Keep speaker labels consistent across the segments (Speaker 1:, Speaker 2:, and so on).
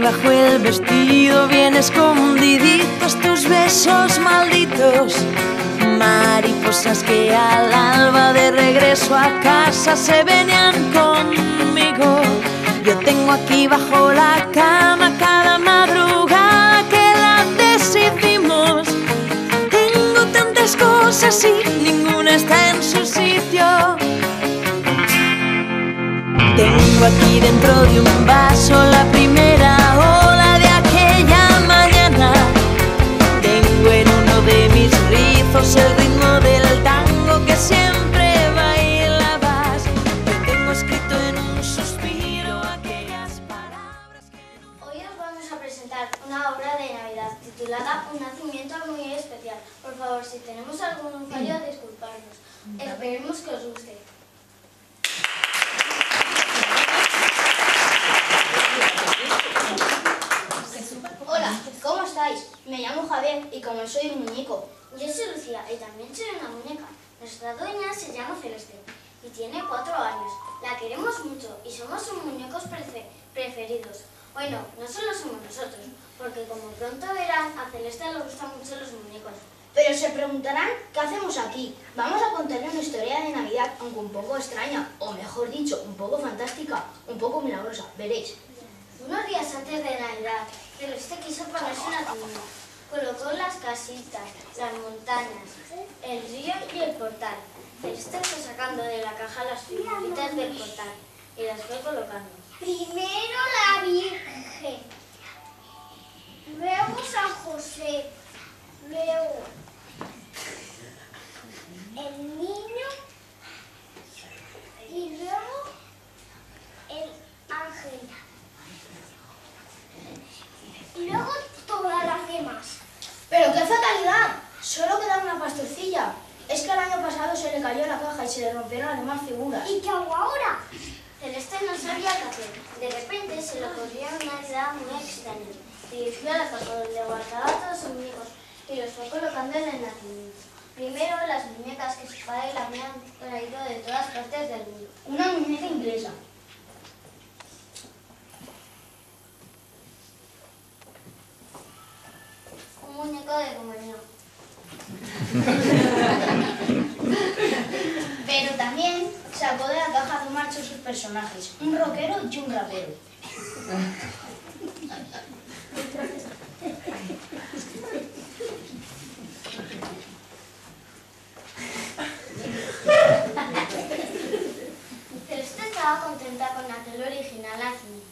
Speaker 1: bajo el vestido, bien escondiditos tus besos malditos. Mariposas que al alba de regreso a casa se venían conmigo. Yo tengo aquí bajo la cama cada madrugada que la decidimos. Tengo tantas cosas y ninguna está en su sitio. Tengo aquí dentro de un vaso
Speaker 2: una obra de Navidad titulada Un nacimiento muy especial. Por favor, si tenemos algún fallo, disculparnos. Esperemos que os guste.
Speaker 3: Hola, ¿cómo estáis? Me llamo Javier y como soy un muñeco.
Speaker 2: Yo soy Lucía y también soy una muñeca. Nuestra dueña se llama Celeste y tiene cuatro años. La queremos mucho y somos sus muñecos prefe- preferidos. Bueno, no solo somos nosotros, porque como pronto verán, a Celeste le gustan mucho los muñecos.
Speaker 3: Pero se preguntarán, ¿qué hacemos aquí? Vamos a contarle una historia de Navidad, aunque un poco extraña, o mejor dicho, un poco fantástica, un poco milagrosa. Veréis.
Speaker 2: Unos días antes de Navidad, Celeste quiso ponerse una tienda. Colocó las casitas, las montañas, el río y el portal. Celeste fue sacando de la caja las figuritas del portal y las fue colocando.
Speaker 4: Primero Luego el niño y luego el ángel. Y luego todas las demás.
Speaker 3: ¡Pero qué fatalidad! Solo queda una pastorcilla. Es que el año pasado se le cayó la caja y se le rompieron las demás figuras.
Speaker 4: ¿Y qué hago ahora?
Speaker 2: Celeste no sabía qué hacer. De repente se le ocurrió una idea muy extraña. Dirigió a la caja donde guardaba a todos sus muñecos y los fue colocando en el nacimiento. Primero las muñecas que su padre le habían traído de todas partes del mundo.
Speaker 3: Una muñeca inglesa.
Speaker 2: Un muñeco de comunión.
Speaker 3: Pero también sacó de la caja de marcha sus personajes, un rockero y un rapero.
Speaker 2: Celeste estaba aquel original nacimiento.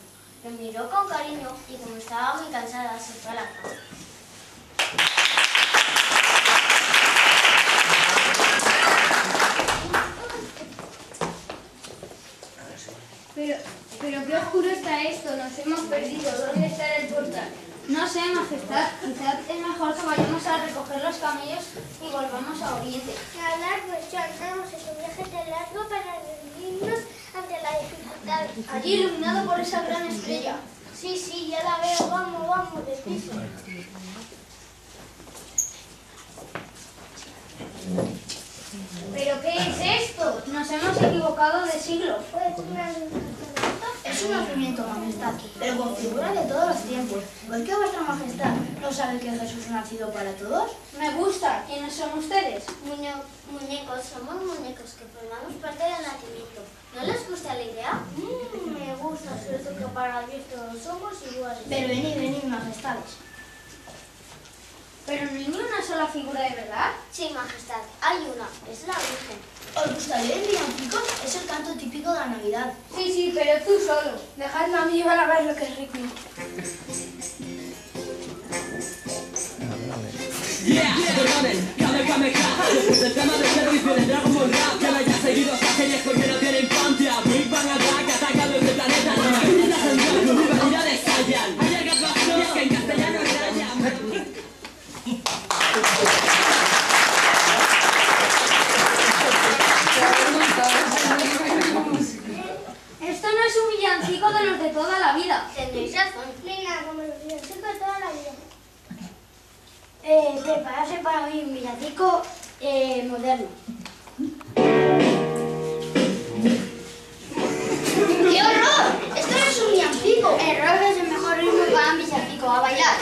Speaker 2: Lo miró con cariño y como estaba muy cansada se fue a la cama.
Speaker 5: Pero, pero qué oscuro está esto, nos hemos perdido. ¿Dónde está el portal? No sé, majestad. Quizás es mejor que vayamos a recoger los camellos y volvamos a Oriente.
Speaker 4: Hablar, pues ya andamos, es un viaje tan largo para
Speaker 5: Allí iluminado por esa gran estrella.
Speaker 4: Sí, sí, ya la veo, vamos, vamos, deprisa.
Speaker 5: ¿Pero qué es esto? Nos hemos equivocado de siglo.
Speaker 4: Una
Speaker 3: Es un nacimiento, majestad, pero con figura de todos los tiempos. ¿Por qué vuestra majestad no sabe que Jesús ha nacido para todos?
Speaker 5: Me gusta. ¿Quiénes son ustedes?
Speaker 2: Muñe- muñecos, somos muñecos que formamos parte del nacimiento. ¿No les gusta la idea?
Speaker 4: Gusta, todo que para Dios todos somos iguales.
Speaker 3: Pero venid, venid, majestades.
Speaker 5: ¿Pero no hay ni una sola figura de verdad?
Speaker 2: Sí, majestad, hay una, es la Virgen.
Speaker 3: ¿Os gustaría el villancico? Es el canto típico de la Navidad.
Speaker 5: Sí, sí, pero tú solo. Dejadme a mí y van a ver lo que es ritmo.
Speaker 6: Yeah, Kame Kame Ka El tema de servicio de Dragon Ball Rap Que lo haya seguido hasta series porque no tiene infancia Big Bang Attack
Speaker 4: Prepararse para oír un villancico eh, moderno.
Speaker 3: ¡Qué horror! ¡Esto no es un villancico!
Speaker 4: El rock es el mejor ritmo para
Speaker 3: Nico, a bailar.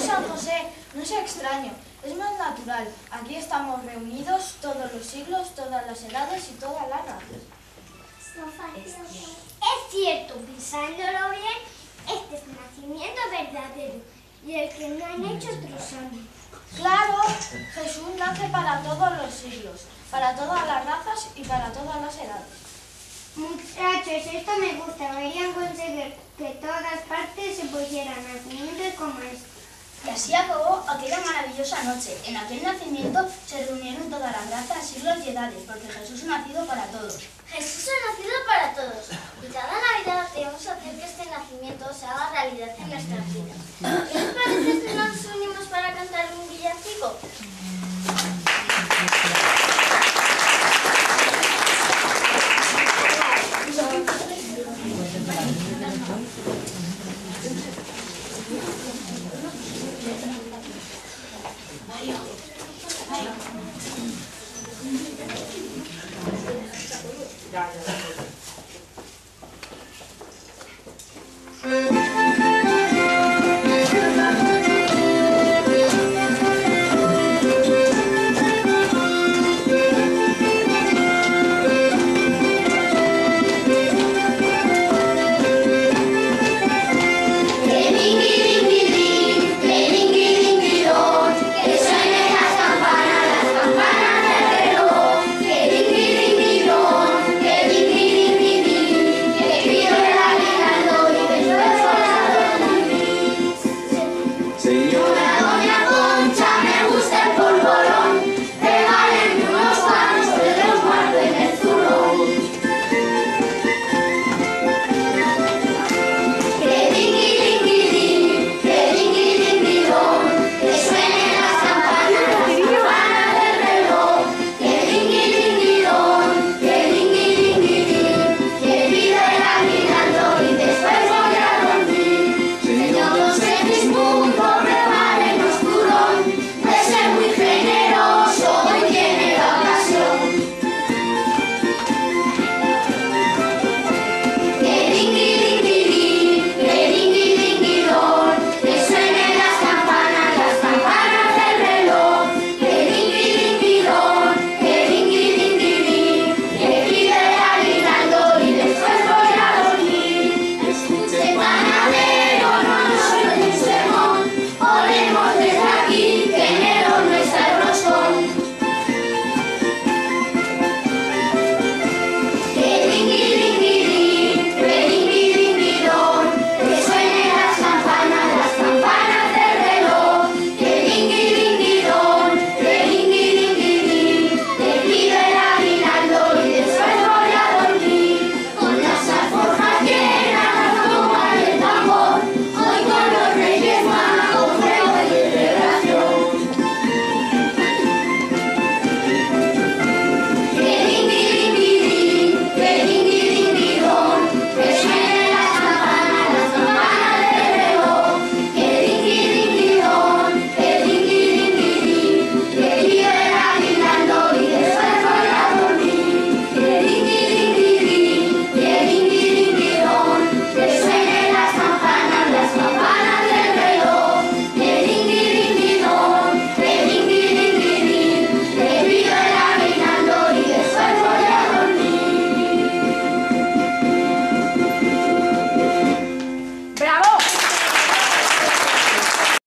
Speaker 3: San José, no es extraño. Es más natural. Aquí estamos reunidos todos los siglos, todas las edades y todas las razas.
Speaker 4: Es cierto, pensándolo bien, este es un nacimiento verdadero y el que no han hecho otros años.
Speaker 3: Claro, Jesús nace para todos los siglos, para todas las razas y para todas las edades.
Speaker 4: Muchachos, esto me gusta. Deberían conseguir que todas partes se pusieran nacimientos como este.
Speaker 3: Y así acabó aquella maravillosa noche. En aquel nacimiento se reunieron todas las razas, siglos y edades, porque Jesús ha nacido para todos.
Speaker 2: Jesús ha nacido para todos y cada Navidad debemos hacer que este nacimiento se haga realidad en nuestras vidas. ¿Qué os parece si nos unimos para cantar un villancico?